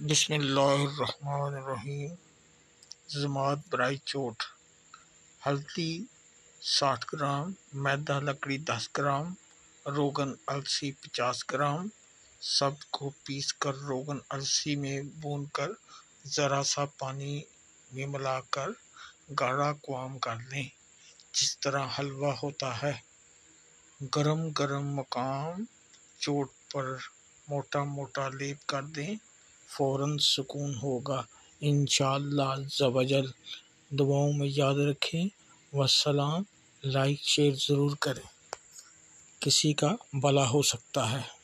बिस्मिल्लाहिर्रहमानिर्रहीम। जमात, बराई, चोट। हल्दी, साठ ग्राम। मैदा, लकड़ी, दस ग्राम। रोगन, अलसी, पचास ग्राम। सबको पीस कर रोगन, अलसी में भून कर ज़रा सा पानी में मिलाकर गाढ़ा क्वाम कर लें। जिस तरह हलवा होता है गरम गरम मकाम, चोट पर मोटा मोटा लेप कर दें। फ़ौरन सुकून होगा। इन शवजल दुआओं में याद रखें वसलाम लाइक, शेयर ज़रूर करें। किसी का भला हो सकता है।